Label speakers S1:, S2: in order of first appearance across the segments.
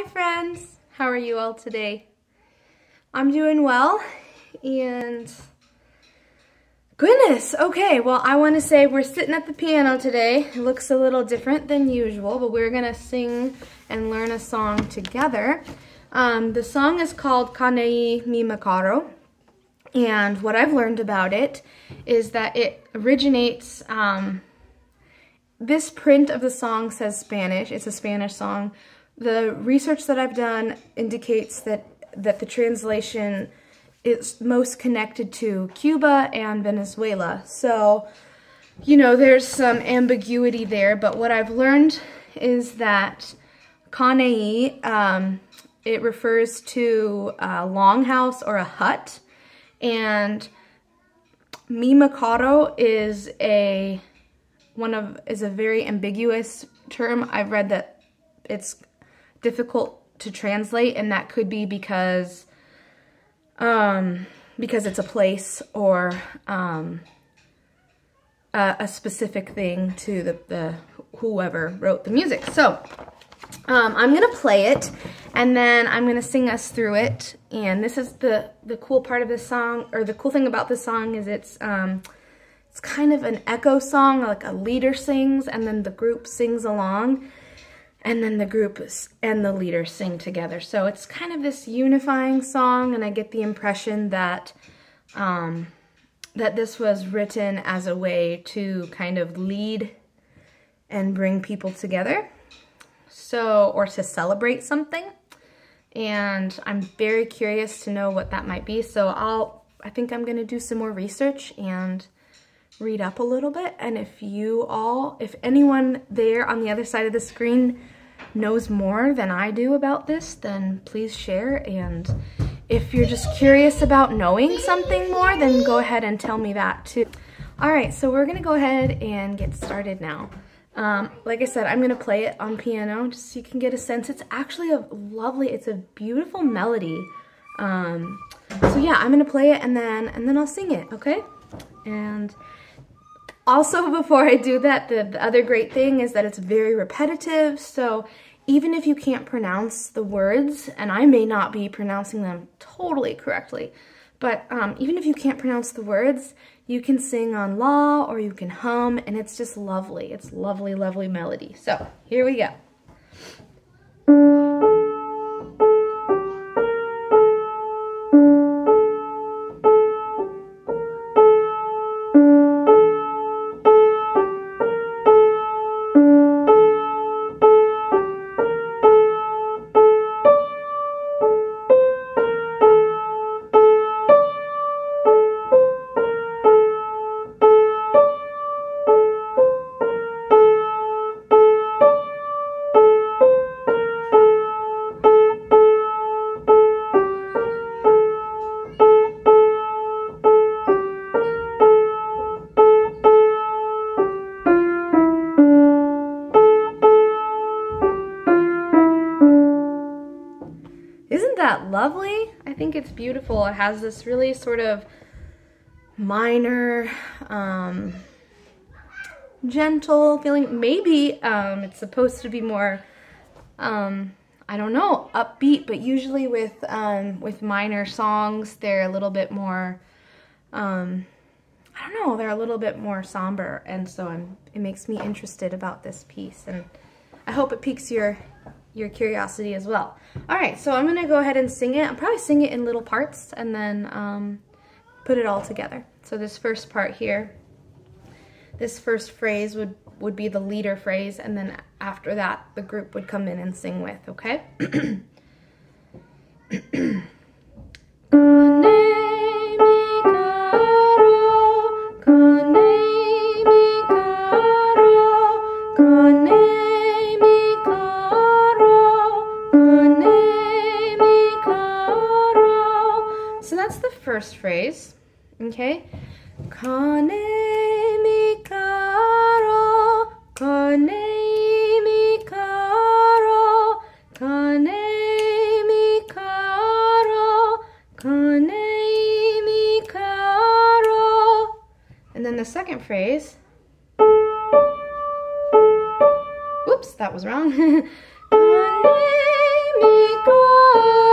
S1: Hi friends, how are you all today? I'm doing well and goodness, okay, well I want to say we're sitting at the piano today. It looks a little different than usual, but we're going to sing and learn a song together. Um, the song is called Caney mi Macaro and what I've learned about it is that it originates, um, this print of the song says Spanish, it's a Spanish song, the research that I've done indicates that, that the translation is most connected to Cuba and Venezuela. So, you know, there's some ambiguity there, but what I've learned is that Caney, um, it refers to a longhouse or a hut, and Mi Macaro is a one of is a very ambiguous term. I've read that it's difficult to translate and that could be because um, because it's a place or um, a, a, specific thing to the, the whoever wrote the music. So um, I'm gonna play it and then I'm gonna sing us through it. And this is the, the cool part of this song, or the cool thing about this song is it's, um, it's kind of an echo song, like a leader sings and then the group sings along and then the group and the leader sing together. So it's kind of this unifying song, and I get the impression that um, that this was written as a way to kind of lead and bring people together. So, or to celebrate something. And I'm very curious to know what that might be. So I'll, I think I'm gonna do some more research and read up a little bit. And if you all, if anyone there on the other side of the screen knows more than I do about this, then please share. And if you're just curious about knowing something more, then go ahead and tell me that too. All right, so we're gonna go ahead and get started now. Um, like I said, I'm gonna play it on piano just so you can get a sense. It's actually a lovely, it's a beautiful melody. Um, so yeah, I'm gonna play it and then, and then I'll sing it, okay? And also, before I do that, the, the, other great thing is that it's very repetitive. So even if you can't pronounce the words, and I may not be pronouncing them totally correctly, but um, even if you can't pronounce the words, you can sing on la or you can hum, and it's just lovely. It's lovely, lovely melody. So here we go. That lovely? I think it's beautiful. It has this really sort of minor, um, gentle feeling. Maybe um, it's supposed to be more, um, I don't know, upbeat, but usually with, um, with minor songs, they're a little bit more, um, I don't know, they're a little bit more somber, and so I'm, it makes me interested about this piece, and I hope it piques your your curiosity as well. All right, so I'm gonna go ahead and sing it. I'll probably sing it in little parts and then um, put it all together. So this first part here, this first phrase would, would be the leader phrase, and then after that, the group would come in and sing with, okay? phrase, okay? Kane mi karo, kane mi karo, kane mi karo, kane mi karo. And then the second phrase, Oops, that was wrong. phrase. So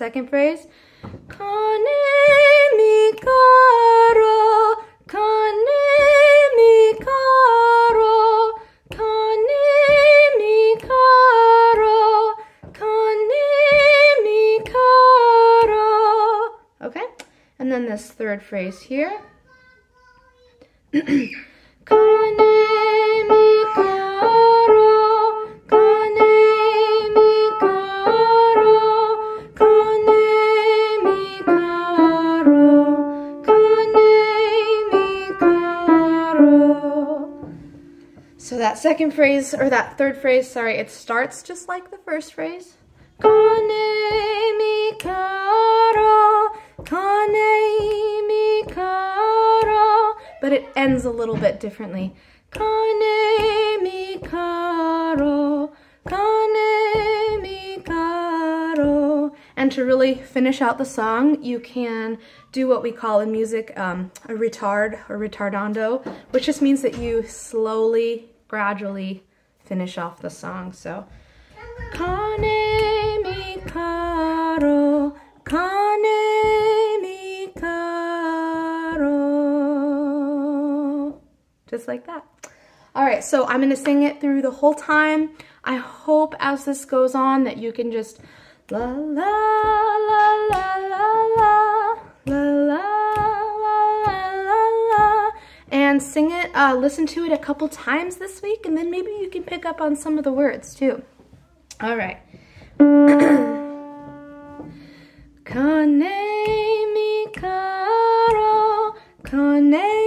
S1: second phrase. Okay, and then this third phrase here. that second phrase, or that third phrase, sorry, it starts just like the first phrase. Mi mi but it ends a little bit differently. Mi mi. And to really finish out the song, you can do what we call in music um, a ritard or ritardando, which just means that you slowly, gradually finish off the song. So, kane mi karo, kane mi karo. Just like that. All right, so I'm gonna sing it through the whole time. I hope as this goes on that you can just la la la la la la la sing it, uh, listen to it a couple times this week, and then maybe you can pick up on some of the words too. All right. Kane mi karo, kane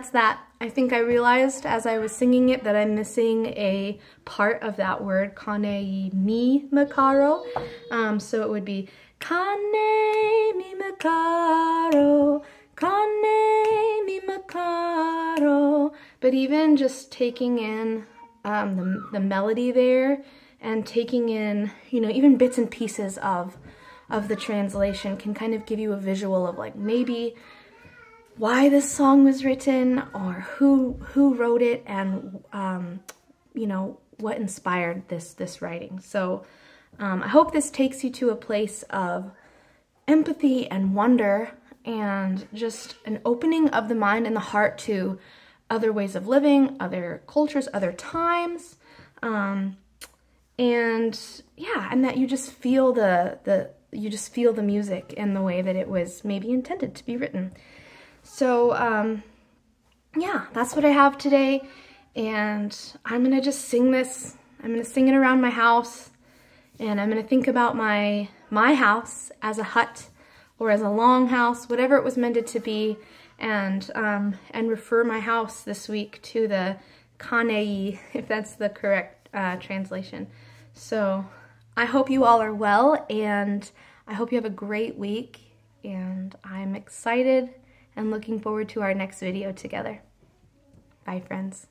S1: that's that. I think I realized as I was singing it that I'm missing a part of that word, Caney mi Macaro. Um, so it would be Caney mi Macaro, Caney mi Macaro. But even just taking in um, the, the melody there and taking in, you know, even bits and pieces of of the translation can kind of give you a visual of like maybe why this song was written or who who wrote it and um, you know what inspired this this writing so um, I hope this takes you to a place of empathy and wonder and just an opening of the mind and the heart to other ways of living, other cultures, other times, um, and yeah, and that you just feel the the you just feel the music in the way that it was maybe intended to be written. So um, yeah, that's what I have today, and I'm gonna just sing this. I'm gonna sing it around my house, and I'm gonna think about my my house as a hut or as a long house, whatever it was meant to be, and um, and refer my house this week to the Caney, if that's the correct uh, translation. So I hope you all are well, and I hope you have a great week, and I'm excited and looking forward to our next video together. Bye, friends.